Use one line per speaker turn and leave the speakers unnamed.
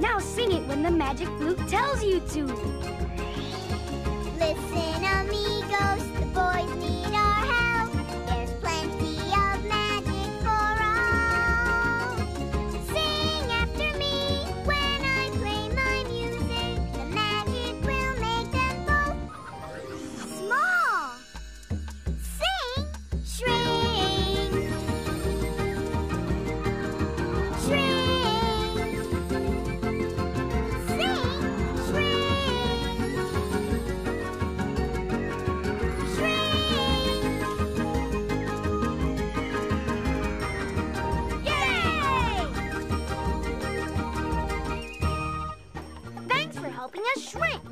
Now sing it when the magic flute tells you to. for helping us shrink.